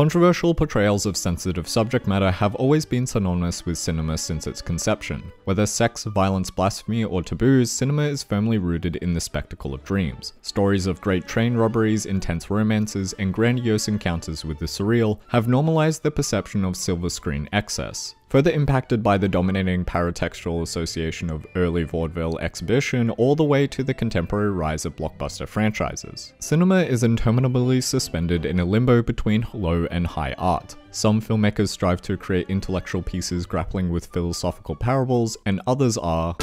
Controversial portrayals of sensitive subject matter have always been synonymous with cinema since its conception. Whether sex, violence, blasphemy, or taboos, cinema is firmly rooted in the spectacle of dreams. Stories of great train robberies, intense romances, and grandiose encounters with the surreal have normalized the perception of silver screen excess. Further impacted by the dominating paratextual association of early vaudeville exhibition all the way to the contemporary rise of blockbuster franchises. Cinema is interminably suspended in a limbo between low and high art. Some filmmakers strive to create intellectual pieces grappling with philosophical parables, and others are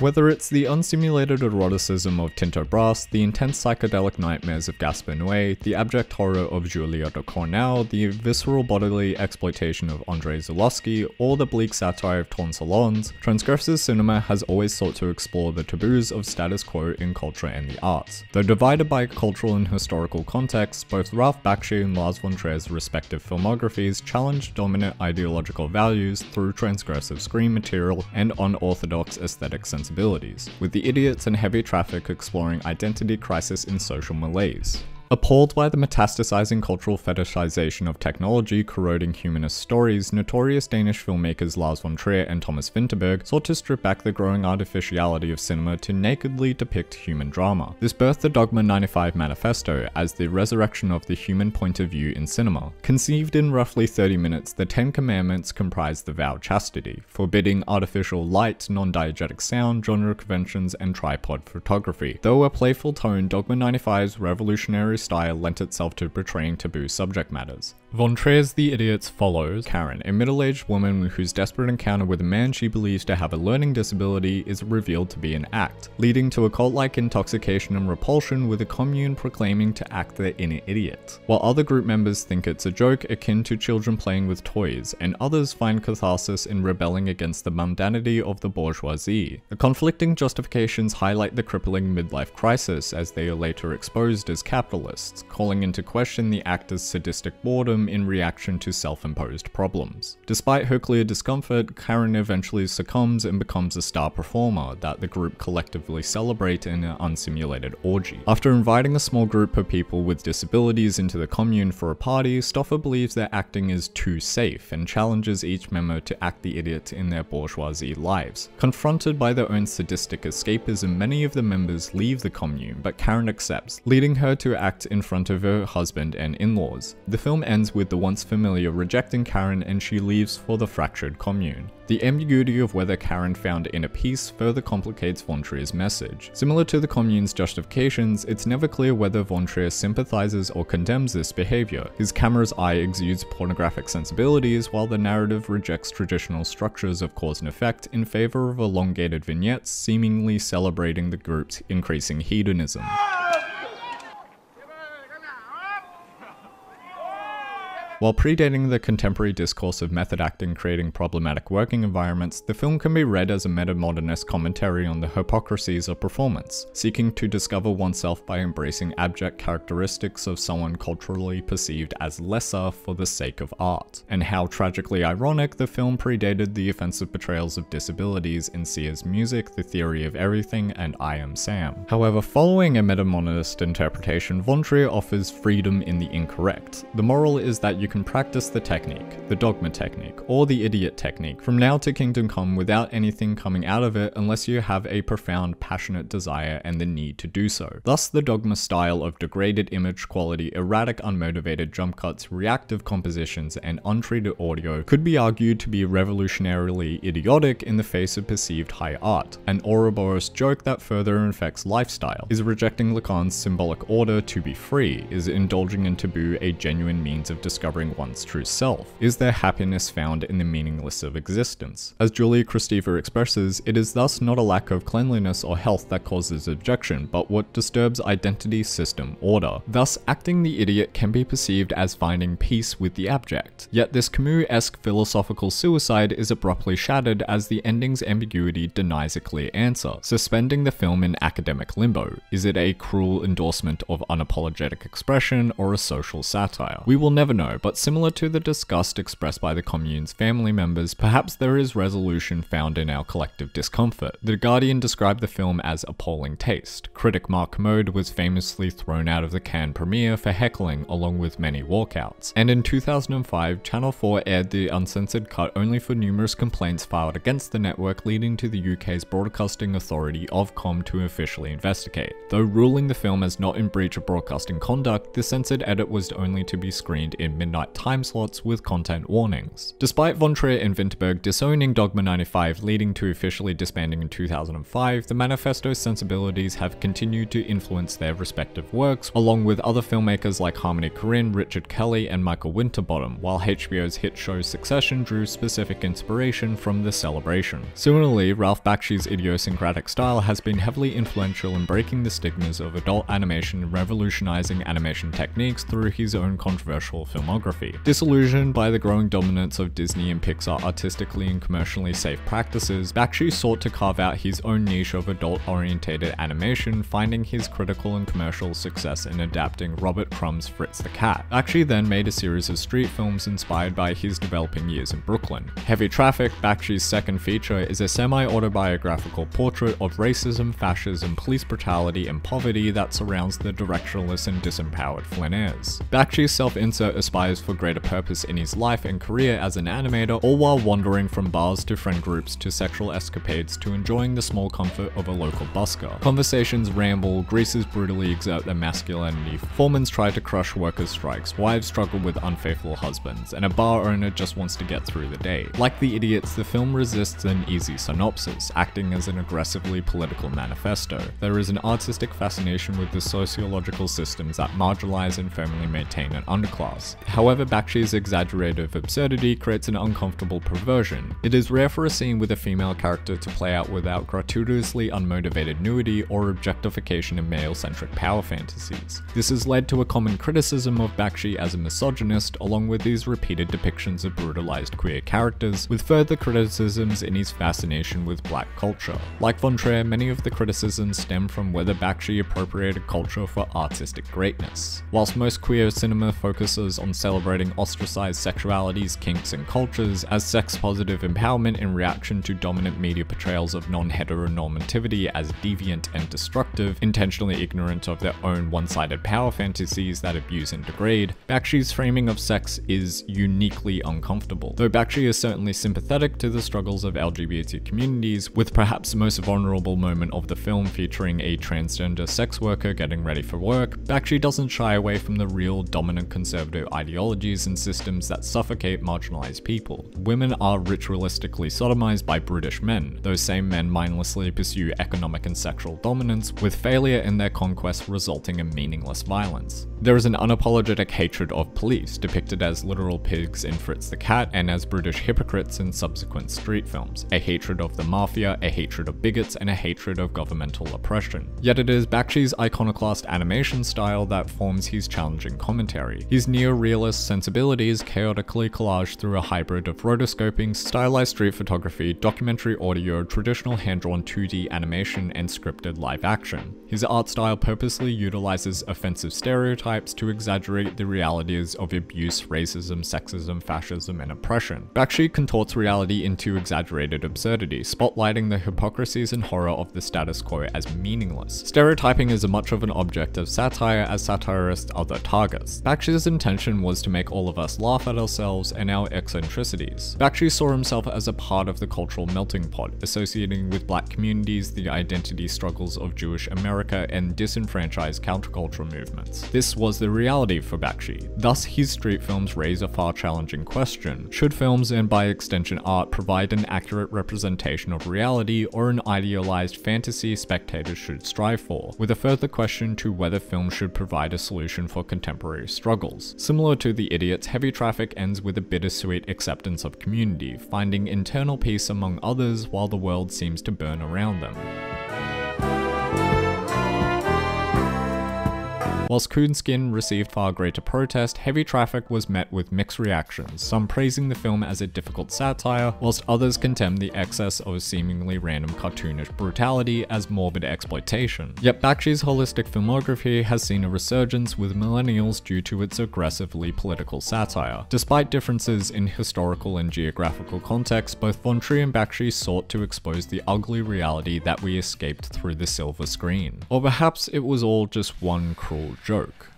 Whether it's the unsimulated eroticism of Tinto Brass, the intense psychedelic nightmares of Gaspar Noé, the abject horror of Julia Ducournau, the visceral bodily exploitation of Andrei Zulawski, or the bleak satire of Todd Solondz, Transgressive Cinema has always sought to explore the taboos of status quo in culture and the arts. Though divided by cultural and historical contexts, both Ralph Bakshi and Lars von Trier's respective filmographies challenge dominant ideological values through transgressive screen material and unorthodox aesthetic sensibilities responsibilities, with the idiots and heavy traffic exploring identity crisis in social malaise. Appalled by the metastasizing cultural fetishization of technology corroding humanist stories, notorious Danish filmmakers Lars von Trier and Thomas Vinterberg sought to strip back the growing artificiality of cinema to nakedly depict human drama. This birthed the Dogma 95 Manifesto as the resurrection of the human point of view in cinema. Conceived in roughly 30 minutes, the Ten Commandments comprise the vow chastity, forbidding artificial light, non-diegetic sound, genre conventions, and tripod photography. Though a playful tone, Dogma 95's revolutionary style lent itself to portraying taboo subject matters. Von Trier's The Idiots follows Karen, a middle-aged woman whose desperate encounter with a man she believes to have a learning disability is revealed to be an act, leading to a cult-like intoxication and repulsion with a commune proclaiming to act the inner idiot. While other group members think it's a joke akin to children playing with toys, and others find catharsis in rebelling against the mundanity of the bourgeoisie. The conflicting justifications highlight the crippling midlife crisis as they are later exposed as capitalists, calling into question the actor's sadistic boredom in reaction to self-imposed problems. Despite her clear discomfort, Karen eventually succumbs and becomes a star performer that the group collectively celebrate in an unsimulated orgy. After inviting a small group of people with disabilities into the commune for a party, Stoffer believes their acting is too safe and challenges each member to act the idiot in their bourgeoisie lives. Confronted by their own sadistic escapism, many of the members leave the commune, but Karen accepts, leading her to act in front of her husband and in-laws. The film ends with the once familiar rejecting Karen and she leaves for the fractured commune. The ambiguity of whether Karen found inner peace further complicates Von Trier's message. Similar to the commune's justifications, it's never clear whether Von Trier sympathizes or condemns this behavior. His camera's eye exudes pornographic sensibilities while the narrative rejects traditional structures of cause and effect in favor of elongated vignettes seemingly celebrating the group's increasing hedonism. While predating the contemporary discourse of method acting creating problematic working environments, the film can be read as a meta-modernist commentary on the hypocrisies of performance, seeking to discover oneself by embracing abject characteristics of someone culturally perceived as lesser for the sake of art, and how tragically ironic the film predated the offensive portrayals of disabilities in Sia's music, The Theory of Everything, and I Am Sam. However, following a meta-modernist interpretation, Von Trier offers freedom in the incorrect. The moral is that you you can practice the technique, the dogma technique, or the idiot technique from now to Kingdom Come without anything coming out of it unless you have a profound passionate desire and the need to do so. Thus the dogma style of degraded image quality, erratic unmotivated jump cuts, reactive compositions, and untreated audio could be argued to be revolutionarily idiotic in the face of perceived high art, an Ouroboros joke that further infects lifestyle, is rejecting Lacan's symbolic order to be free, is indulging in taboo a genuine means of discovering discovering one's true self? Is there happiness found in the meaningless of existence? As Julia Kristeva expresses, it is thus not a lack of cleanliness or health that causes abjection, but what disturbs identity, system, order. Thus, acting the idiot can be perceived as finding peace with the abject. Yet this Camus-esque philosophical suicide is abruptly shattered as the ending's ambiguity denies a clear answer, suspending the film in academic limbo. Is it a cruel endorsement of unapologetic expression or a social satire? We will never know, but but similar to the disgust expressed by the commune's family members, perhaps there is resolution found in our collective discomfort. The Guardian described the film as appalling taste. Critic Mark Kermode was famously thrown out of the Cannes premiere for heckling along with many walkouts. And in 2005, Channel 4 aired the uncensored cut only for numerous complaints filed against the network leading to the UK's Broadcasting Authority Ofcom to officially investigate. Though ruling the film as not in breach of broadcasting conduct, the censored edit was only to be screened in midnight time slots with content warnings. Despite Von Trier and Vinterberg disowning Dogma 95 leading to officially disbanding in 2005, the manifesto's sensibilities have continued to influence their respective works, along with other filmmakers like Harmony Korine, Richard Kelly, and Michael Winterbottom, while HBO's hit show Succession drew specific inspiration from the celebration. Similarly, Ralph Bakshi's idiosyncratic style has been heavily influential in breaking the stigmas of adult animation and revolutionizing animation techniques through his own controversial filmography. Disillusioned by the growing dominance of Disney and Pixar artistically and commercially safe practices, Bakshi sought to carve out his own niche of adult-orientated animation, finding his critical and commercial success in adapting Robert Crumb's Fritz the Cat. Bakshi then made a series of street films inspired by his developing years in Brooklyn. Heavy Traffic, Bakshi's second feature, is a semi-autobiographical portrait of racism, fascism, police brutality, and poverty that surrounds the directionless and disempowered flâneurs. Bakshi's self-insert aspires for greater purpose in his life and career as an animator, all while wandering from bars to friend groups to sexual escapades to enjoying the small comfort of a local busker. Conversations ramble, greasers brutally exert their masculinity, foremen try to crush workers' strikes, wives struggle with unfaithful husbands, and a bar owner just wants to get through the day. Like The Idiots, the film resists an easy synopsis, acting as an aggressively political manifesto. There is an artistic fascination with the sociological systems that marginalize and firmly maintain an underclass. However, Bakshi's exaggerative absurdity creates an uncomfortable perversion. It is rare for a scene with a female character to play out without gratuitously unmotivated nudity or objectification of male-centric power fantasies. This has led to a common criticism of Bakshi as a misogynist, along with his repeated depictions of brutalized queer characters, with further criticisms in his fascination with black culture. Like Von Trier, many of the criticisms stem from whether Bakshi appropriated culture for artistic greatness. Whilst most queer cinema focuses on celebrating ostracized sexualities, kinks, and cultures as sex-positive empowerment in reaction to dominant media portrayals of non-heteronormativity as deviant and destructive, intentionally ignorant of their own one-sided power fantasies that abuse and degrade, Bakshi's framing of sex is uniquely uncomfortable. Though Bakshi is certainly sympathetic to the struggles of LGBT communities, with perhaps the most vulnerable moment of the film featuring a transgender sex worker getting ready for work, Bakshi doesn't shy away from the real dominant conservative ideologies and systems that suffocate marginalized people. Women are ritualistically sodomized by British men, those same men mindlessly pursue economic and sexual dominance, with failure in their conquest resulting in meaningless violence. There is an unapologetic hatred of police, depicted as literal pigs in Fritz the Cat and as British hypocrites in subsequent street films, a hatred of the mafia, a hatred of bigots, and a hatred of governmental oppression. Yet it is Bakshi's iconoclast animation style that forms his challenging commentary. His neo-realist sensibilities chaotically collaged through a hybrid of rotoscoping, stylized street photography, documentary audio, traditional hand-drawn 2D animation, and scripted live action. His art style purposely utilizes offensive stereotypes to exaggerate the realities of abuse, racism, sexism, fascism, and oppression. Bakshi contorts reality into exaggerated absurdity, spotlighting the hypocrisies and horror of the status quo as meaningless. Stereotyping is as much of an object of satire as satirists are their targets. Bakshi's intention was to make all of us laugh at ourselves and our eccentricities. Bakshi saw himself as a part of the cultural melting pot, associating with black communities the identity struggles of Jewish America and disenfranchised countercultural movements. This was the reality for Bakshi. Thus, his street films raise a far challenging question. Should films and by extension art provide an accurate representation of reality or an idealized fantasy spectators should strive for? With a further question to whether films should provide a solution for contemporary struggles. Similar to The Idiots, Heavy Traffic ends with a bittersweet acceptance of community, finding internal peace among others while the world seems to burn around them. Whilst Coonskin received far greater protest, Heavy Traffic was met with mixed reactions, some praising the film as a difficult satire, whilst others condemned the excess of seemingly random cartoonish brutality as morbid exploitation. Yet Bakshi's holistic filmography has seen a resurgence with millennials due to its aggressively political satire. Despite differences in historical and geographical context, both Von Trier and Bakshi sought to expose the ugly reality that we escaped through the silver screen. Or perhaps it was all just one cruel joke.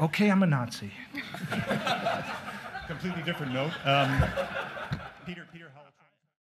Okay, I'm a Nazi. Completely different note. Um, Peter, Peter, how